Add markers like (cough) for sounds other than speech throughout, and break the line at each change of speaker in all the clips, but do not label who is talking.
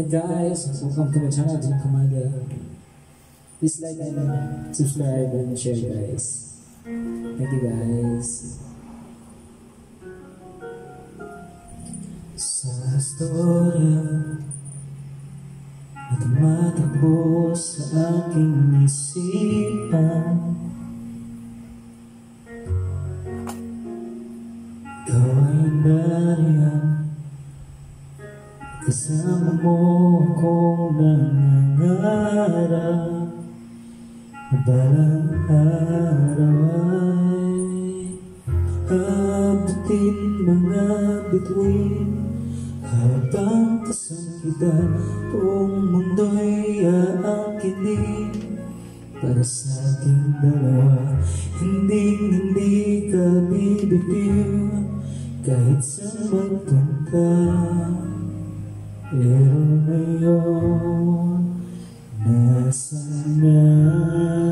Hey guys, welcome to my channel, Jim Commander. Please like and subscribe and share guys. Thank you guys. Sa storya na tumatakbo sa aking isipan Ikaw ay nariyan Kasama mo akong nangangarap. Na balang araw ay Abutin mga bituin. Habang kasakitan Buong mundo'y aakinin. Para sa ating dalawa Hindi, hindi ka bibitiw Kahit saan magpunta pero ngayon, nasaan na? Nasaan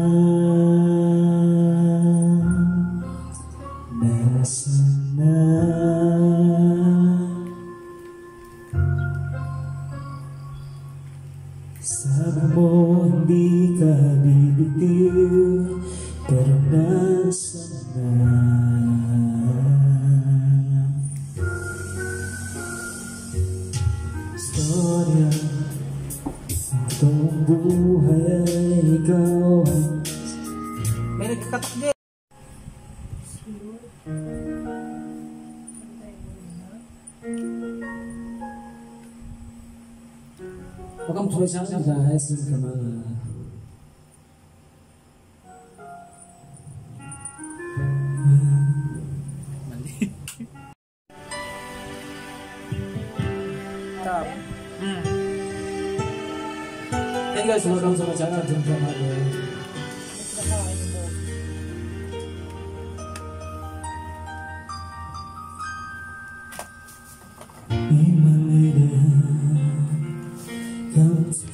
我刚突然想起
来，还
是什么？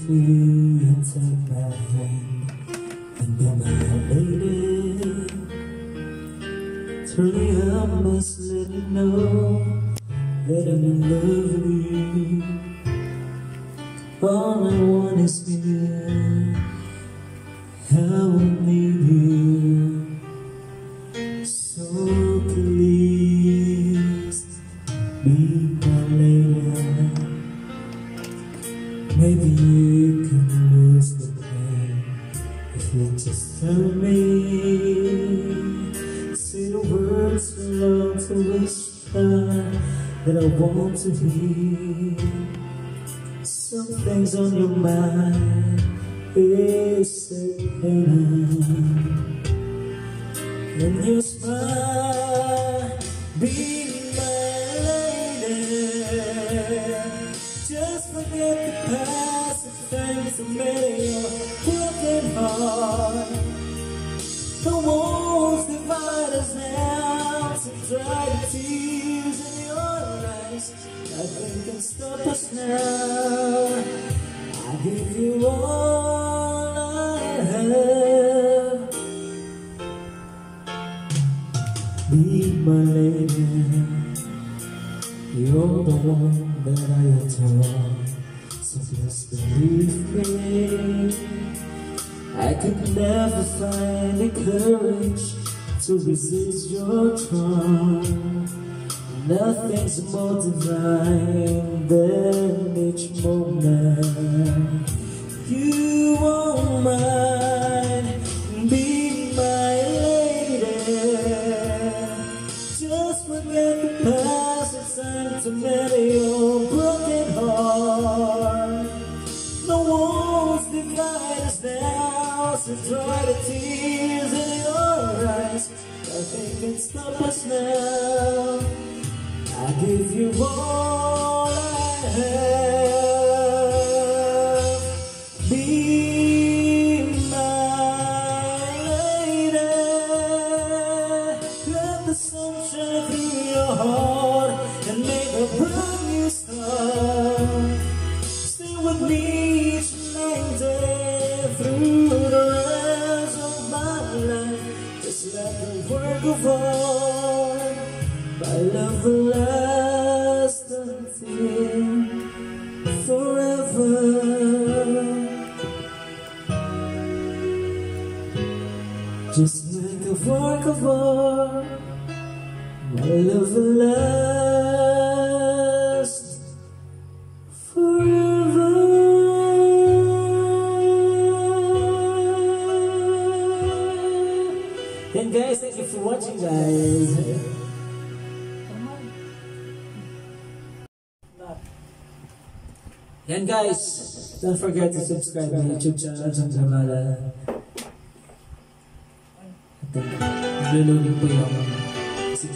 Come me Say the words I love to whisper That I want to hear. Some things on your mind Is saying When you smile, The walls divide us now, so dry the tears in your eyes. Nothing can stop us now. I give you all I have. Be my lady, you're the one that I adore. So just believe me, I could never find the courage to resist your charm. Nothing's more divine than each moment. You won't mind, Stop us now. I give you all Just like a work of art, my love will last forever. And guys, thank you for watching, guys. And guys, don't forget to subscribe to my YouTube channel, John Nilulungin po yung.
Kasi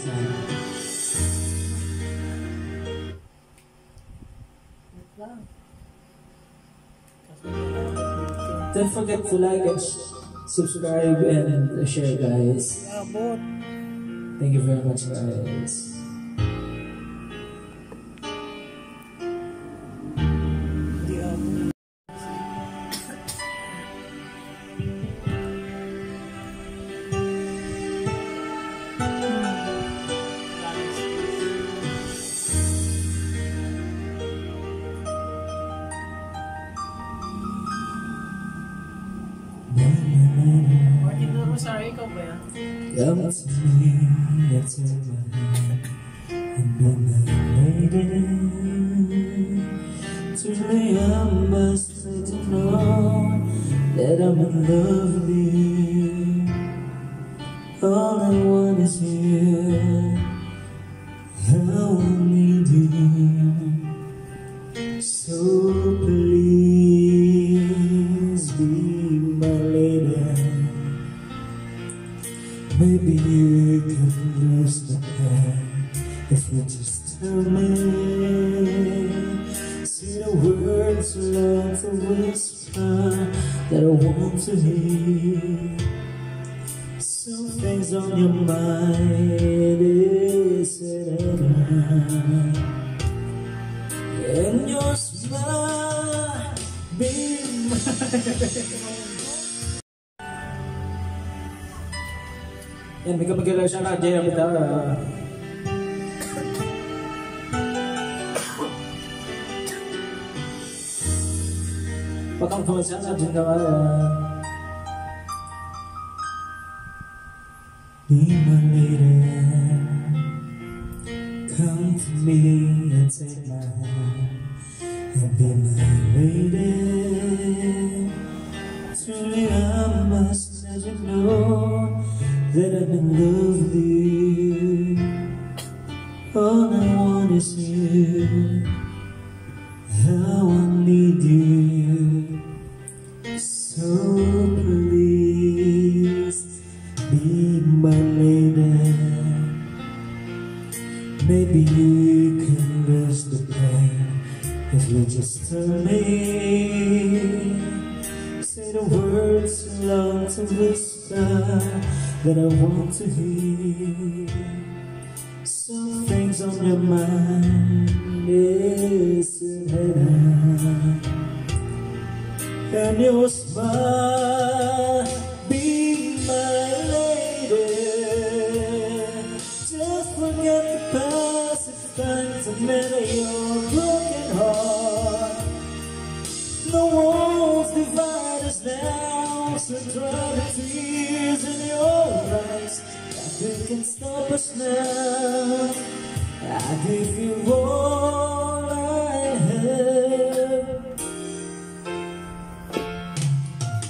Don't forget to like and subscribe and share guys. Thank you very much guys.
Sorry, ikaw ba?
Come to me and take my hand and when I made it to me I must let you know that I'm in love with you. All I want is you. How I need you. So please Yan, may kamagala siya na, Jaya Mitara. Patang tuwa siya na, Mitara. Be my that I'm in love you. All I want is and and your I give you all I have.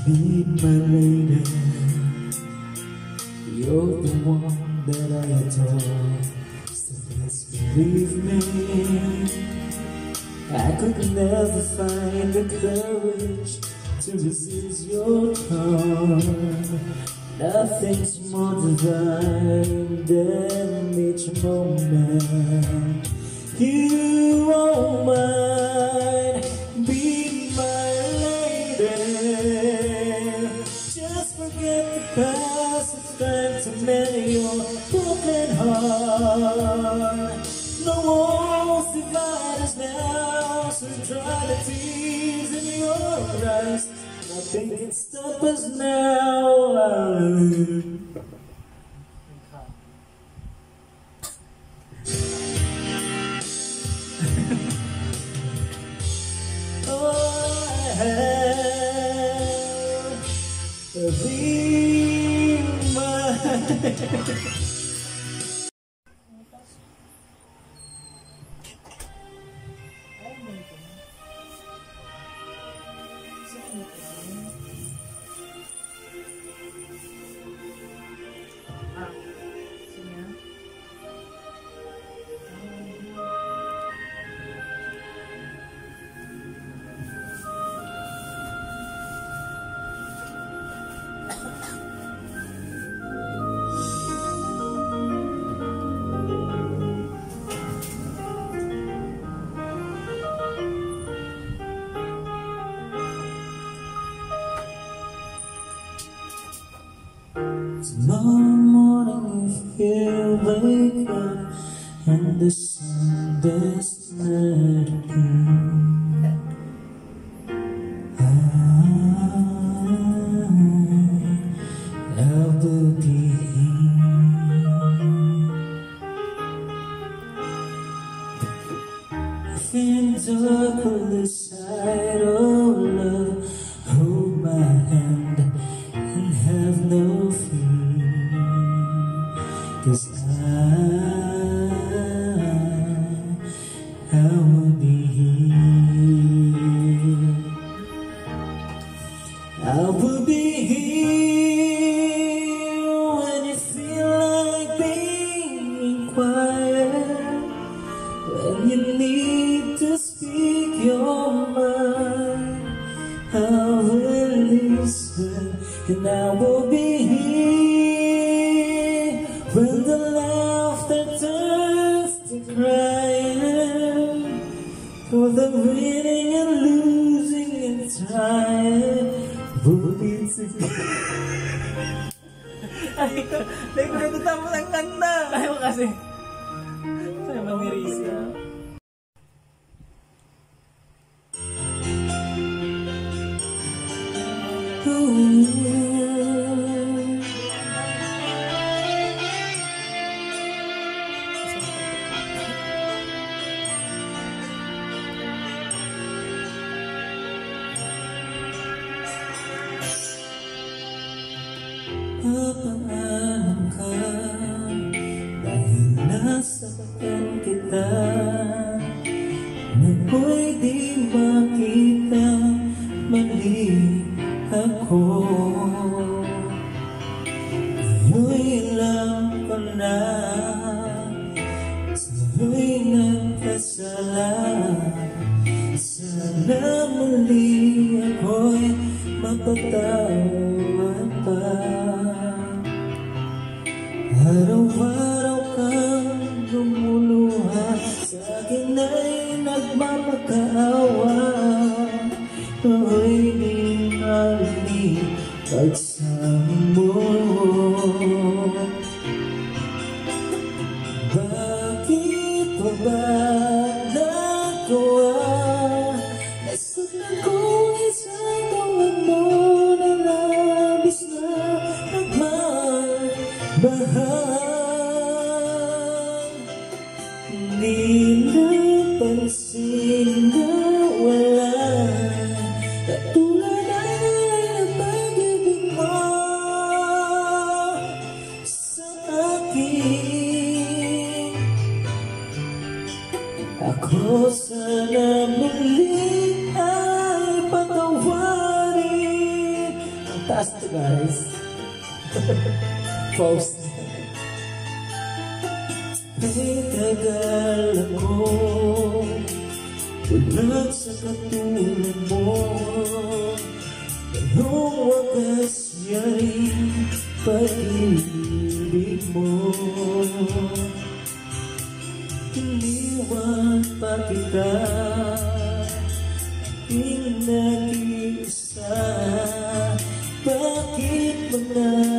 Be my lady. You're the one that I adore. So please believe me. I could never find the courage to resist your charm. Nothing's more divine than each moment. You oh are mine, be my lady. Just forget the past, it's time to mend your broken heart. No walls divide us now, so dry the tears in your eyes. Nothing can stop us now. (laughs)
oh, I (laughs)
Tomorrow morning you wake up and the sun does not appear. I, I will be here. The side of and I will be here when the laughter turns to crying, for the winning and losing and trying We'll be together.
Ay, (laughs) like, natutapos ang kanta. Ayaw kasi.
Mahal (laughs) Post. May tagal ako Wala sa katulad mo. Anong wakas ya'y pag-ibig mo? Iniwan pa kita. Aking nag-iisa Bakit mo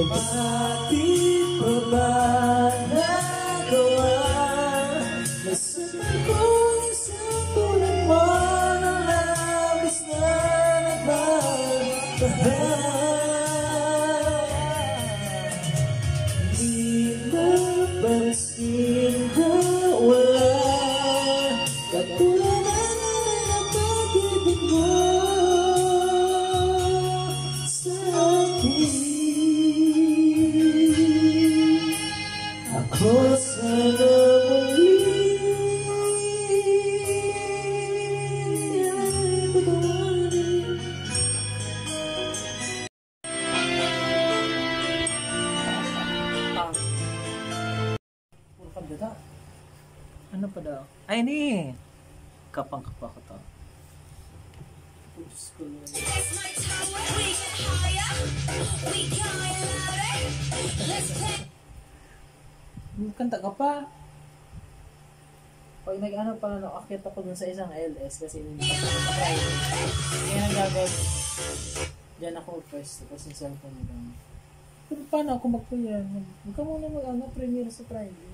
O bakit pa ba nagawa Nasaktan ko isang tulad mo na labis na nagmamahal Di napansin na wala Katulad ng pag-ibig mo sa akin
Kanta ka pa. Pag nag-ano pa, no, akit ako dun sa isang LS kasi hindi na ako Friday. Kaya nang gagawin. Diyan ako first, tapos yung cellphone lang. Pero paano ako magpuyan? Huwag ka muna mag-ano, premiere sa Friday.